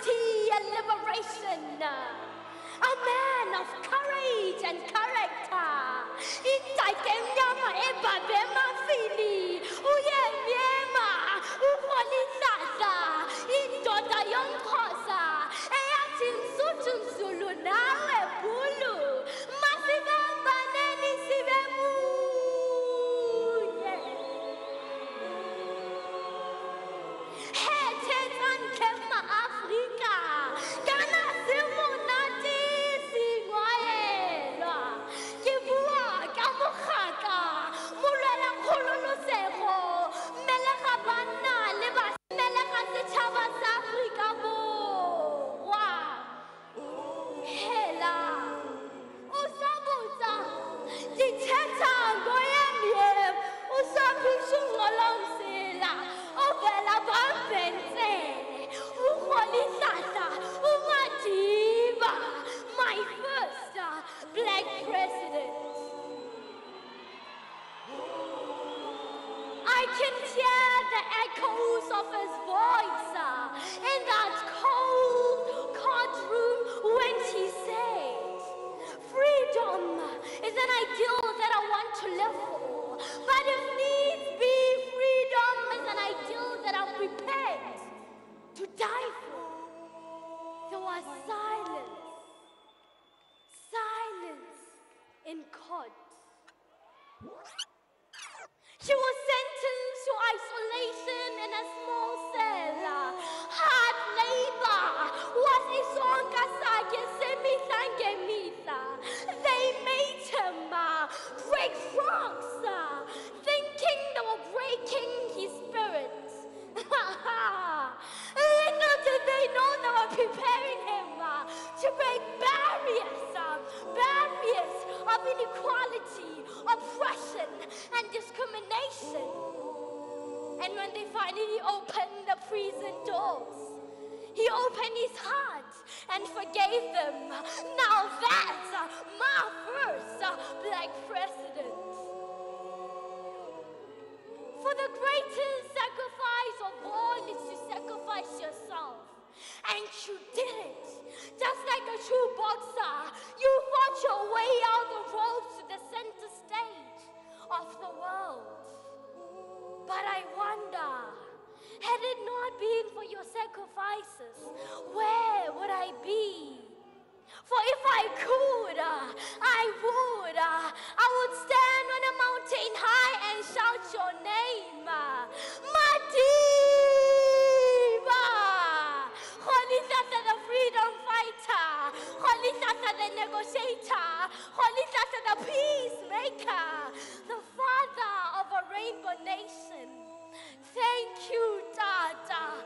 liberty and liberation, a man of courage and character. In thy kingdom, ever black president I can hear the echoes of his voice uh, in that cold courtroom when he said, Freedom is an ideal that I want to live for, but if needs be, freedom is an ideal that I'm prepared to die for. There was in court. She was of inequality, oppression, and discrimination. And when they finally opened the prison doors, he opened his heart and forgave them. Now that's my first black president. For the greatest sacrifice of all is to sacrifice yourself. And you did it. Just like a true boxer, you fought your way out the ropes to the center stage of the world. But I wonder, had it not been for your sacrifices, where would I be? maker, Holy Tata, the peacemaker, the father of a rainbow nation. Thank you, Tata.